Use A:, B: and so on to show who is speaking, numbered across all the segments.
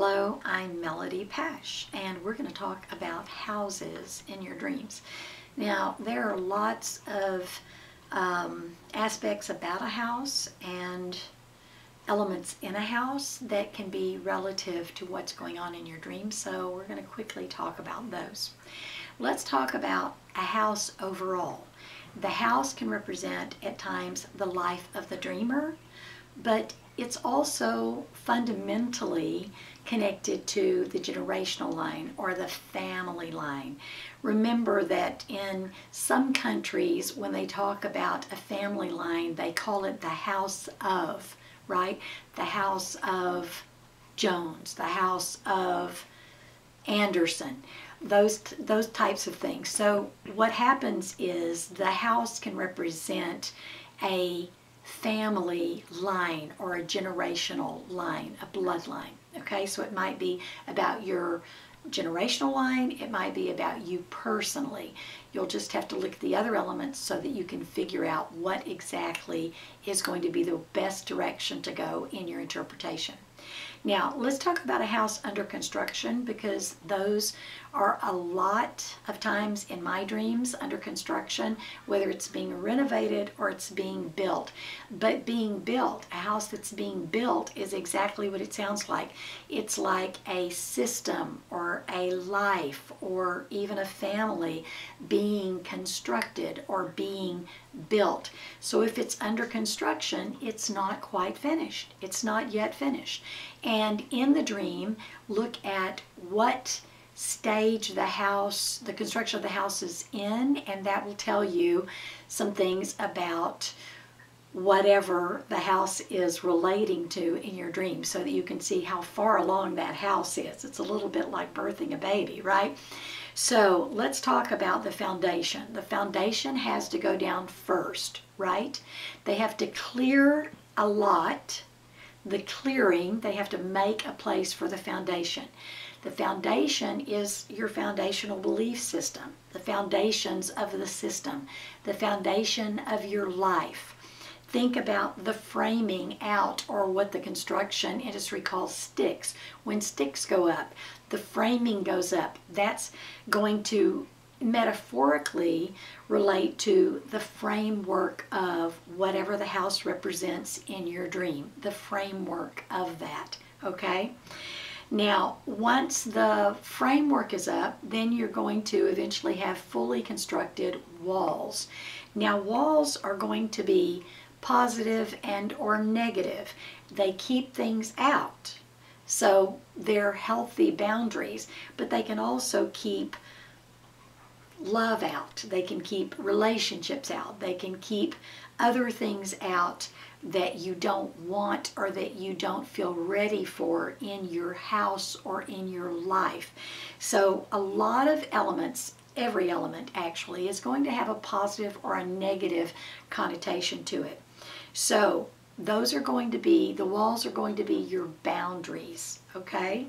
A: Hello, I'm Melody Paasch, and we're going to talk about houses in your dreams. Now, there are lots of um, aspects about a house and elements in a house that can be relative to what's going on in your dreams, so we're going to quickly talk about those. Let's talk about a house overall. The house can represent at times the life of the dreamer, but it's also fundamentally connected to the generational line or the family line. Remember that in some countries, when they talk about a family line, they call it the house of, right? The house of Jones, the house of Anderson, those, those types of things. So what happens is the house can represent a family line or a generational line, a bloodline. Okay, so it might be about your generational line, it might be about you personally. You'll just have to look at the other elements so that you can figure out what exactly is going to be the best direction to go in your interpretation. Now, let's talk about a house under construction because those are a lot of times in my dreams under construction, whether it's being renovated or it's being built. But being built, a house that's being built is exactly what it sounds like. It's like a system or a life or even a family being constructed or being built. So if it's under construction, it's not quite finished. It's not yet finished. And in the dream, look at what stage the house, the construction of the house is in, and that will tell you some things about whatever the house is relating to in your dream so that you can see how far along that house is. It's a little bit like birthing a baby, right? So let's talk about the foundation. The foundation has to go down first, right? They have to clear a lot. The clearing, they have to make a place for the foundation. The foundation is your foundational belief system, the foundations of the system, the foundation of your life. Think about the framing out or what the construction industry calls sticks. When sticks go up, the framing goes up. That's going to metaphorically relate to the framework of whatever the house represents in your dream, the framework of that, okay? Now, once the framework is up, then you're going to eventually have fully constructed walls. Now, walls are going to be positive and or negative. They keep things out. So they're healthy boundaries, but they can also keep love out. They can keep relationships out. They can keep other things out that you don't want or that you don't feel ready for in your house or in your life. So a lot of elements, every element actually, is going to have a positive or a negative connotation to it. So those are going to be, the walls are going to be your boundaries, okay?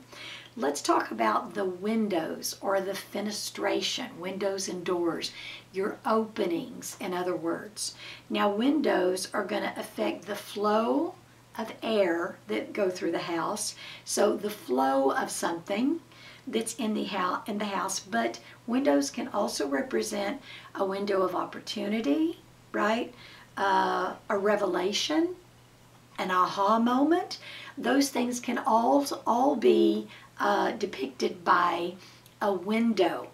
A: Let's talk about the windows or the fenestration, windows and doors, your openings, in other words. Now, windows are going to affect the flow of air that go through the house. So the flow of something that's in the house, in the house, but windows can also represent a window of opportunity, right? Uh, a revelation, an aha moment. Those things can all, all be uh, depicted by a window.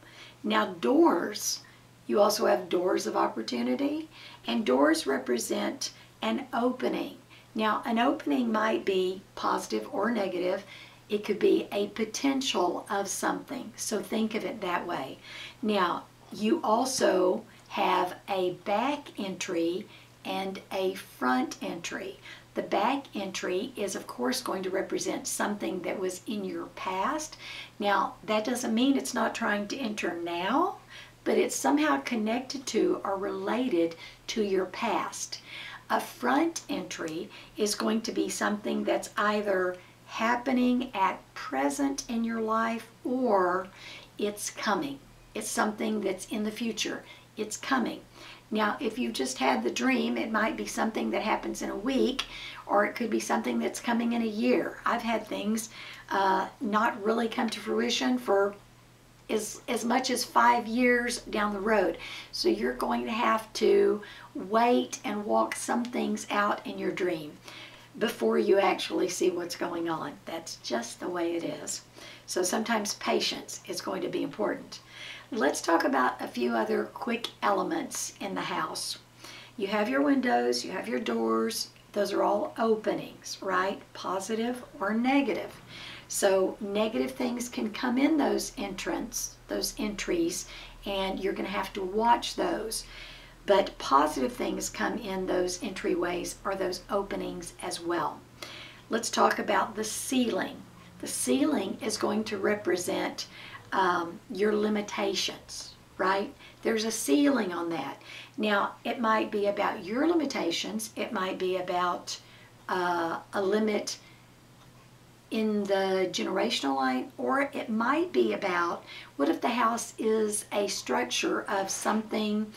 A: Now doors, you also have doors of opportunity, and doors represent an opening. Now an opening might be positive or negative. It could be a potential of something, so think of it that way. Now you also have a back entry and a front entry. The back entry is of course going to represent something that was in your past. Now that doesn't mean it's not trying to enter now, but it's somehow connected to or related to your past. A front entry is going to be something that's either happening at present in your life or it's coming. It's something that's in the future. It's coming. Now, if you just had the dream, it might be something that happens in a week or it could be something that's coming in a year. I've had things uh, not really come to fruition for as, as much as five years down the road. So you're going to have to wait and walk some things out in your dream before you actually see what's going on. That's just the way it is. So sometimes patience is going to be important. Let's talk about a few other quick elements in the house. You have your windows, you have your doors, those are all openings, right? Positive or negative. So negative things can come in those entrance, those entries, and you're going to have to watch those. But positive things come in those entryways or those openings as well. Let's talk about the ceiling. The ceiling is going to represent um, your limitations, right? There's a ceiling on that. Now, it might be about your limitations. It might be about uh, a limit in the generational line, or it might be about what if the house is a structure of something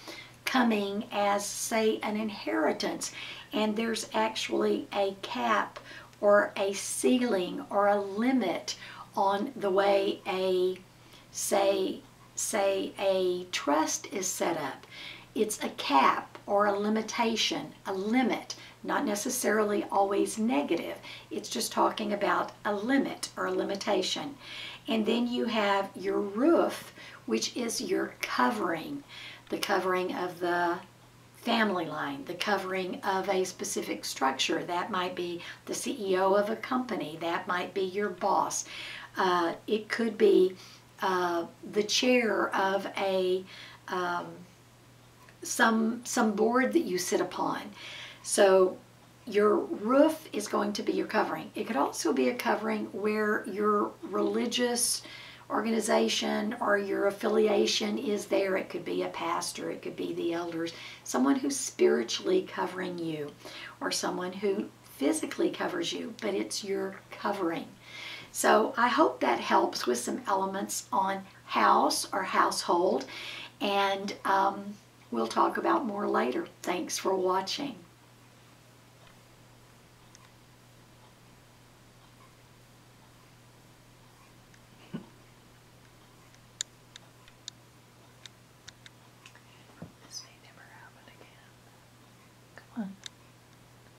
A: coming as, say, an inheritance, and there's actually a cap or a ceiling or a limit on the way a, say, say a trust is set up. It's a cap or a limitation, a limit not necessarily always negative. It's just talking about a limit or a limitation. And then you have your roof, which is your covering, the covering of the family line, the covering of a specific structure. That might be the CEO of a company, that might be your boss. Uh, it could be uh, the chair of a um, some some board that you sit upon. So your roof is going to be your covering. It could also be a covering where your religious organization or your affiliation is there. It could be a pastor, it could be the elders, someone who's spiritually covering you, or someone who physically covers you, but it's your covering. So I hope that helps with some elements on house or household, and um, we'll talk about more later. Thanks for watching.